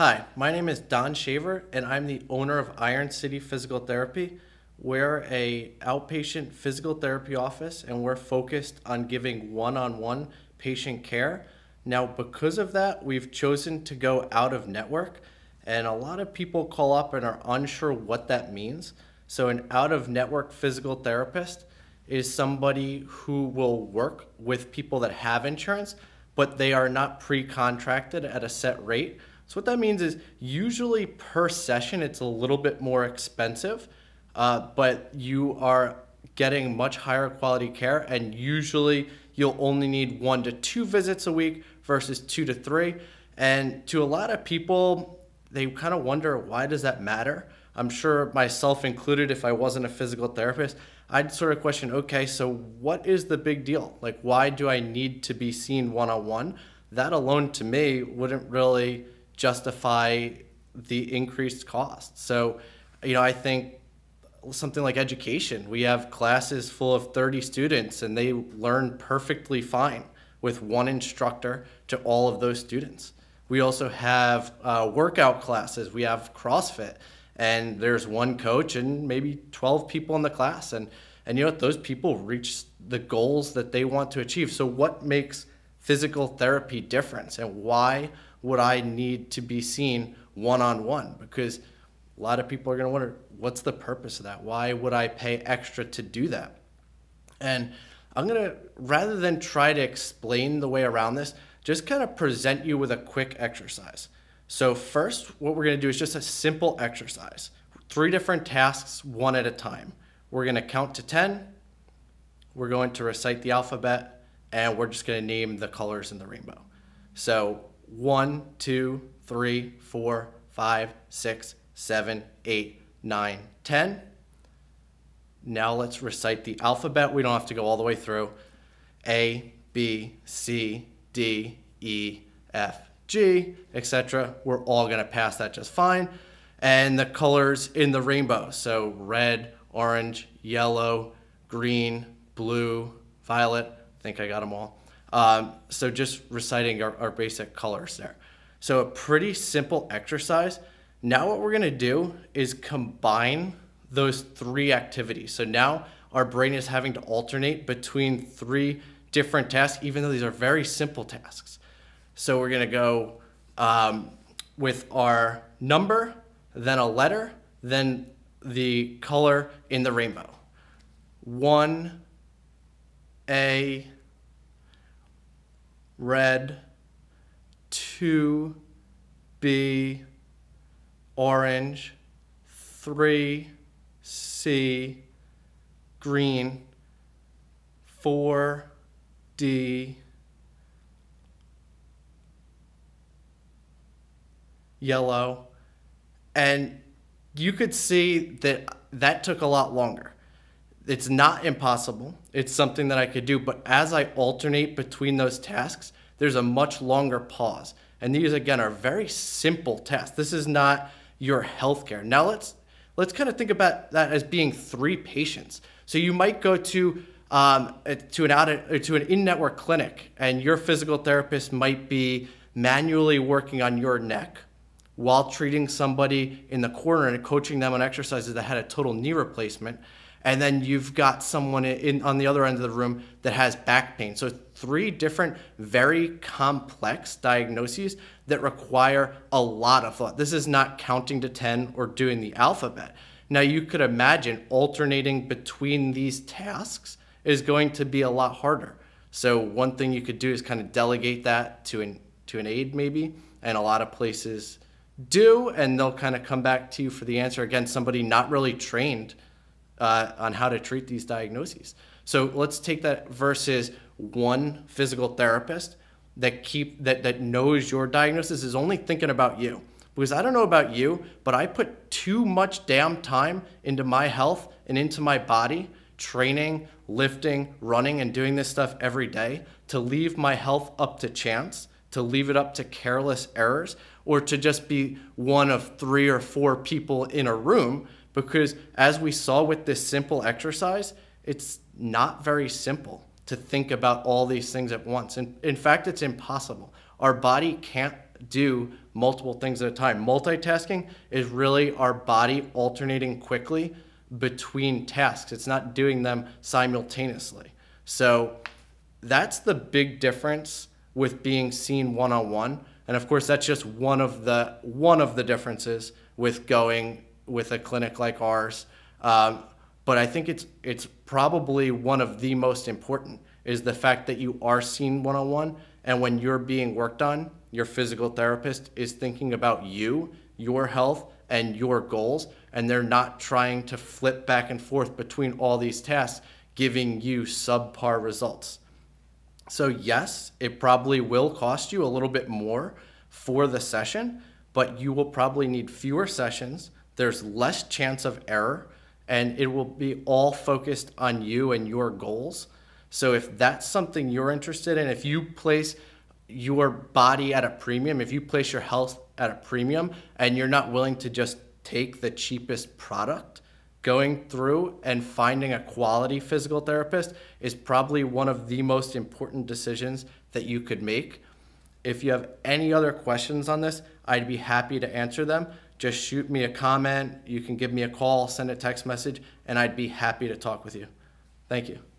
Hi, my name is Don Shaver, and I'm the owner of Iron City Physical Therapy. We're a outpatient physical therapy office, and we're focused on giving one-on-one patient care. Now, because of that, we've chosen to go out of network, and a lot of people call up and are unsure what that means. So, an out of network physical therapist is somebody who will work with people that have insurance, but they are not pre contracted at a set rate. So what that means is usually per session, it's a little bit more expensive, uh, but you are getting much higher quality care and usually you'll only need one to two visits a week versus two to three. And to a lot of people, they kind of wonder why does that matter? I'm sure myself included, if I wasn't a physical therapist, I'd sort of question, okay, so what is the big deal? Like, why do I need to be seen one on one? That alone to me wouldn't really justify the increased cost. So, you know, I think something like education, we have classes full of 30 students and they learn perfectly fine with one instructor to all of those students. We also have uh, workout classes, we have CrossFit, and there's one coach and maybe 12 people in the class. And, and you know what? Those people reach the goals that they want to achieve. So, what makes physical therapy different and why would I need to be seen one on one? Because a lot of people are going to wonder what's the purpose of that? Why would I pay extra to do that? And I'm going to, rather than try to explain the way around this, just kind of present you with a quick exercise. So, first, what we're going to do is just a simple exercise three different tasks, one at a time. We're going to count to 10, we're going to recite the alphabet, and we're just going to name the colors in the rainbow. So, one, two, three, four, five, six, seven, eight, nine, ten. Now let's recite the alphabet. We don't have to go all the way through. A, B, C, D, E, F, G, etc. We're all going to pass that just fine. And the colors in the rainbow. So red, orange, yellow, green, blue, violet. I think I got them all. Um, so just reciting our, our basic colors there. So a pretty simple exercise. Now what we're gonna do is combine those three activities. So now our brain is having to alternate between three different tasks, even though these are very simple tasks. So we're gonna go um, with our number, then a letter, then the color in the rainbow. One, A, red, 2B, orange, 3C, green, 4D, yellow. And you could see that that took a lot longer. It's not impossible. It's something that I could do. But as I alternate between those tasks, there's a much longer pause. And these again are very simple tasks. This is not your healthcare. Now let's let's kind of think about that as being three patients. So you might go to um, to an out to an in-network clinic, and your physical therapist might be manually working on your neck while treating somebody in the corner and coaching them on exercises that had a total knee replacement and then you've got someone in on the other end of the room that has back pain. So three different very complex diagnoses that require a lot of thought. This is not counting to 10 or doing the alphabet. Now you could imagine alternating between these tasks is going to be a lot harder. So one thing you could do is kind of delegate that to an to an aide maybe, and a lot of places do, and they'll kind of come back to you for the answer. Again, somebody not really trained uh, on how to treat these diagnoses. So let's take that versus one physical therapist that keep that that knows your diagnosis is only thinking about you. Because I don't know about you, but I put too much damn time into my health and into my body, training, lifting, running, and doing this stuff every day to leave my health up to chance, to leave it up to careless errors, or to just be one of three or four people in a room because as we saw with this simple exercise, it's not very simple to think about all these things at once. And in fact, it's impossible. Our body can't do multiple things at a time. Multitasking is really our body alternating quickly between tasks. It's not doing them simultaneously. So that's the big difference with being seen one on one. And of course, that's just one of the one of the differences with going with a clinic like ours. Um, but I think it's it's probably one of the most important is the fact that you are seen one on one, and when you're being worked on, your physical therapist is thinking about you, your health, and your goals, and they're not trying to flip back and forth between all these tasks, giving you subpar results. So, yes, it probably will cost you a little bit more for the session, but you will probably need fewer sessions. There's less chance of error, and it will be all focused on you and your goals. So, if that's something you're interested in, if you place your body at a premium, if you place your health at a premium and you're not willing to just take the cheapest product, going through and finding a quality physical therapist is probably one of the most important decisions that you could make. If you have any other questions on this, I'd be happy to answer them. Just shoot me a comment. You can give me a call, send a text message, and I'd be happy to talk with you. Thank you.